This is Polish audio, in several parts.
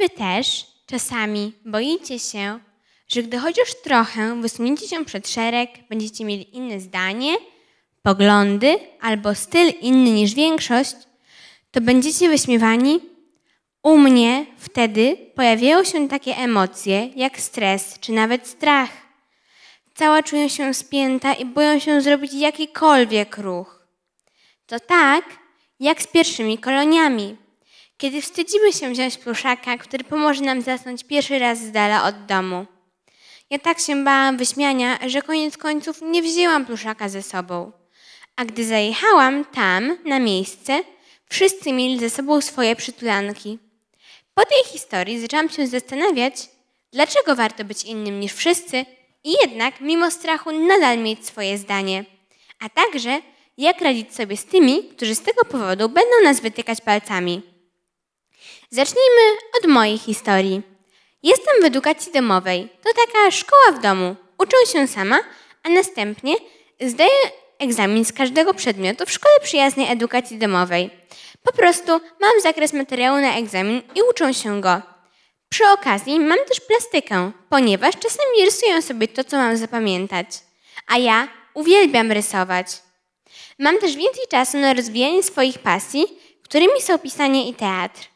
wy też czasami boicie się, że gdy chociaż trochę wysuniecie się przed szereg, będziecie mieli inne zdanie, poglądy albo styl inny niż większość, to będziecie wyśmiewani? U mnie wtedy pojawiają się takie emocje jak stres czy nawet strach. Cała czuję się spięta i boję się zrobić jakikolwiek ruch. To tak, jak z pierwszymi koloniami. Kiedy wstydzimy się wziąć pluszaka, który pomoże nam zasnąć pierwszy raz z dala od domu. Ja tak się bałam wyśmiania, że koniec końców nie wzięłam pluszaka ze sobą. A gdy zajechałam tam, na miejsce, wszyscy mieli ze sobą swoje przytulanki. Po tej historii zaczęłam się zastanawiać, dlaczego warto być innym niż wszyscy i jednak mimo strachu nadal mieć swoje zdanie. A także jak radzić sobie z tymi, którzy z tego powodu będą nas wytykać palcami. Zacznijmy od mojej historii. Jestem w edukacji domowej. To taka szkoła w domu. Uczę się sama, a następnie zdaję egzamin z każdego przedmiotu w szkole przyjaznej edukacji domowej. Po prostu mam zakres materiału na egzamin i uczę się go. Przy okazji mam też plastykę, ponieważ czasami rysuję sobie to, co mam zapamiętać. A ja uwielbiam rysować. Mam też więcej czasu na rozwijanie swoich pasji, którymi są pisanie i teatr.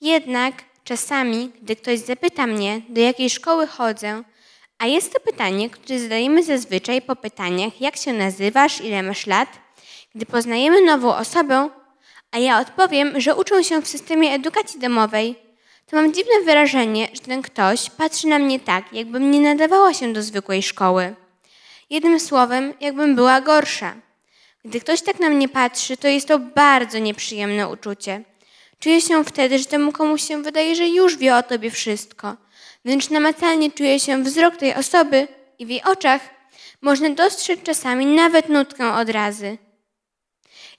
Jednak czasami, gdy ktoś zapyta mnie, do jakiej szkoły chodzę, a jest to pytanie, które zadajemy zazwyczaj po pytaniach, jak się nazywasz, ile masz lat, gdy poznajemy nową osobę, a ja odpowiem, że uczę się w systemie edukacji domowej, to mam dziwne wrażenie, że ten ktoś patrzy na mnie tak, jakbym nie nadawała się do zwykłej szkoły. Jednym słowem, jakbym była gorsza. Gdy ktoś tak na mnie patrzy, to jest to bardzo nieprzyjemne uczucie. Czuję się wtedy, że temu komuś się wydaje, że już wie o tobie wszystko. Wręcz namacalnie czuję się wzrok tej osoby i w jej oczach można dostrzec czasami nawet nutkę odrazy.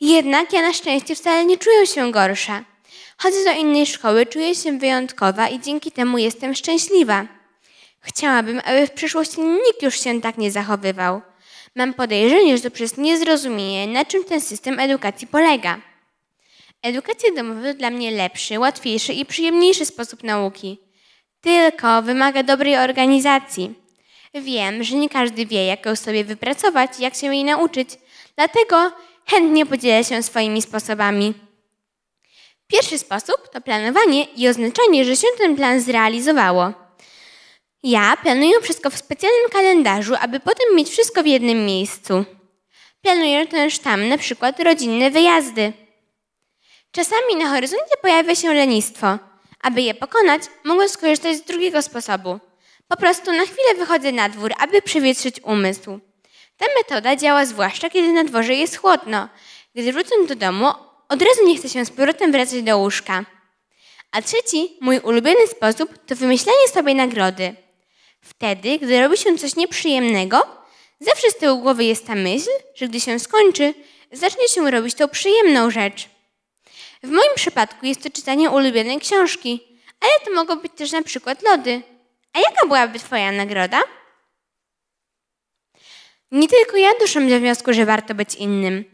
Jednak ja na szczęście wcale nie czuję się gorsza. Chodzę do innej szkoły, czuję się wyjątkowa i dzięki temu jestem szczęśliwa. Chciałabym, aby w przyszłości nikt już się tak nie zachowywał. Mam podejrzenie, że to przez niezrozumienie, na czym ten system edukacji polega. Edukacja domowa to dla mnie lepszy, łatwiejszy i przyjemniejszy sposób nauki. Tylko wymaga dobrej organizacji. Wiem, że nie każdy wie, jak ją sobie wypracować jak się jej nauczyć, dlatego chętnie podzielę się swoimi sposobami. Pierwszy sposób to planowanie i oznaczanie, że się ten plan zrealizowało. Ja planuję wszystko w specjalnym kalendarzu, aby potem mieć wszystko w jednym miejscu. Planuję też tam na przykład rodzinne wyjazdy. Czasami na horyzoncie pojawia się lenistwo. Aby je pokonać, mogę skorzystać z drugiego sposobu. Po prostu na chwilę wychodzę na dwór, aby przewietrzyć umysł. Ta metoda działa zwłaszcza, kiedy na dworze jest chłodno. Gdy wrócę do domu, od razu nie chcę się z powrotem wracać do łóżka. A trzeci, mój ulubiony sposób, to wymyślanie sobie nagrody. Wtedy, gdy robi się coś nieprzyjemnego, zawsze z tyłu głowy jest ta myśl, że gdy się skończy, zacznie się robić tą przyjemną rzecz. W moim przypadku jest to czytanie ulubionej książki, ale to mogą być też na przykład lody. A jaka byłaby Twoja nagroda? Nie tylko ja doszłam do wniosku, że warto być innym.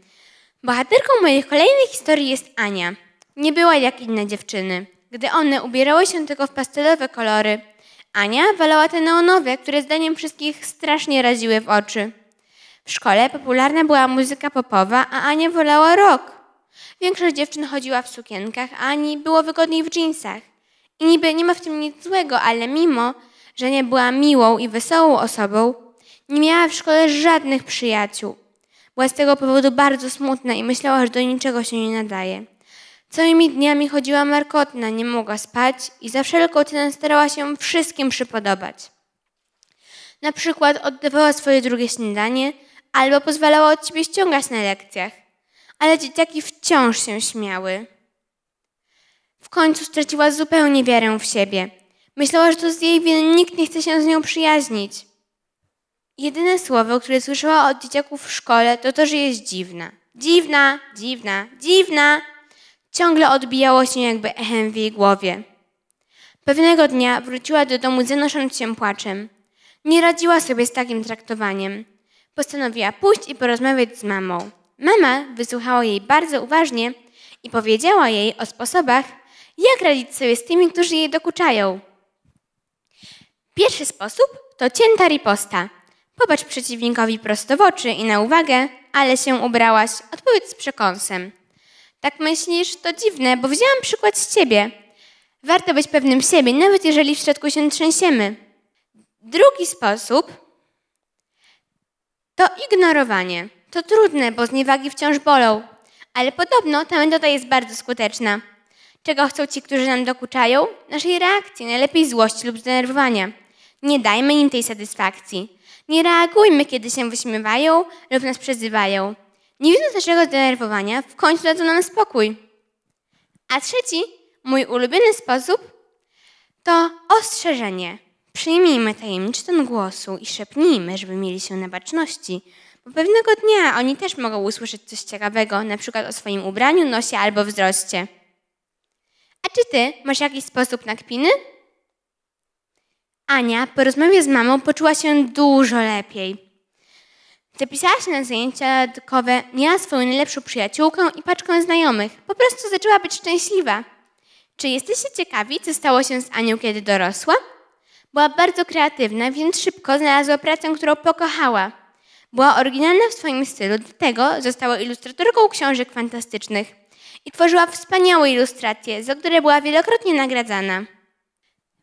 Bohaterką moich kolejnych historii jest Ania. Nie była jak inne dziewczyny. Gdy one ubierały się tylko w pastelowe kolory, Ania wolała te neonowe, które zdaniem wszystkich strasznie raziły w oczy. W szkole popularna była muzyka popowa, a Ania wolała rock. Większość dziewczyn chodziła w sukienkach, a Ani było wygodniej w dżinsach. I niby nie ma w tym nic złego, ale mimo, że nie była miłą i wesołą osobą, nie miała w szkole żadnych przyjaciół. Była z tego powodu bardzo smutna i myślała, że do niczego się nie nadaje. Całymi dniami chodziła markotna, nie mogła spać i za wszelką cenę starała się wszystkim przypodobać. Na przykład oddawała swoje drugie śniadanie albo pozwalała od ciebie ściągać na lekcjach ale dzieciaki wciąż się śmiały. W końcu straciła zupełnie wiarę w siebie. Myślała, że to z jej winy nikt nie chce się z nią przyjaźnić. Jedyne słowo, które słyszała od dzieciaków w szkole, to to, że jest dziwna. Dziwna, dziwna, dziwna. Ciągle odbijało się jakby echem w jej głowie. Pewnego dnia wróciła do domu zanosząc się płaczem. Nie radziła sobie z takim traktowaniem. Postanowiła pójść i porozmawiać z mamą. Mama wysłuchała jej bardzo uważnie i powiedziała jej o sposobach, Jak radzić sobie z tymi, którzy jej dokuczają? Pierwszy sposób to cięta riposta. Popatrz przeciwnikowi prosto w oczy i na uwagę, ale się ubrałaś, odpowiedz z przekąsem. Tak myślisz? To dziwne, bo wzięłam przykład z ciebie. Warto być pewnym siebie, nawet jeżeli w środku się trzęsiemy. Drugi sposób to ignorowanie. To trudne, bo zniewagi wciąż bolą, ale podobno ta metoda jest bardzo skuteczna. Czego chcą ci, którzy nam dokuczają? Naszej reakcji, najlepiej złości lub zdenerwowania. Nie dajmy im tej satysfakcji. Nie reagujmy, kiedy się wyśmiewają lub nas przezywają. Nie widząc naszego zdenerwowania, w końcu dadzą nam spokój. A trzeci, mój ulubiony sposób, to ostrzeżenie. Przyjmijmy tajemniczy ton głosu i szepnijmy, żeby mieli się na baczności, pewnego dnia oni też mogą usłyszeć coś ciekawego, na przykład o swoim ubraniu, nosie albo wzroście. A czy ty masz jakiś sposób na kpiny? Ania po rozmowie z mamą poczuła się dużo lepiej. Zapisała się na zajęcia dodatkowe, miała swoją najlepszą przyjaciółkę i paczkę znajomych. Po prostu zaczęła być szczęśliwa. Czy jesteście ciekawi, co stało się z Anią, kiedy dorosła? Była bardzo kreatywna, więc szybko znalazła pracę, którą pokochała. Była oryginalna w swoim stylu, dlatego została ilustratorką książek fantastycznych i tworzyła wspaniałe ilustracje, za które była wielokrotnie nagradzana.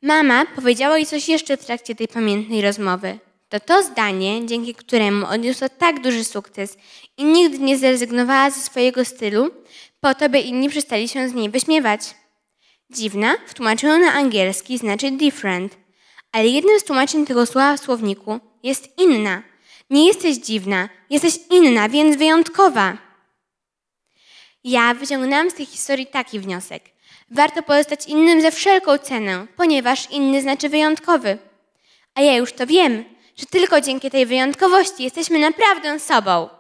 Mama powiedziała jej coś jeszcze w trakcie tej pamiętnej rozmowy. To to zdanie, dzięki któremu odniosła tak duży sukces i nigdy nie zrezygnowała ze swojego stylu, po to, by inni przestali się z niej wyśmiewać. Dziwna, w tłumaczeniu na angielski, znaczy different, ale jednym z tłumaczeń tego słowa w słowniku jest inna. Nie jesteś dziwna, jesteś inna, więc wyjątkowa. Ja wyciągnęłam z tej historii taki wniosek. Warto pozostać innym za wszelką cenę, ponieważ inny znaczy wyjątkowy. A ja już to wiem, że tylko dzięki tej wyjątkowości jesteśmy naprawdę sobą.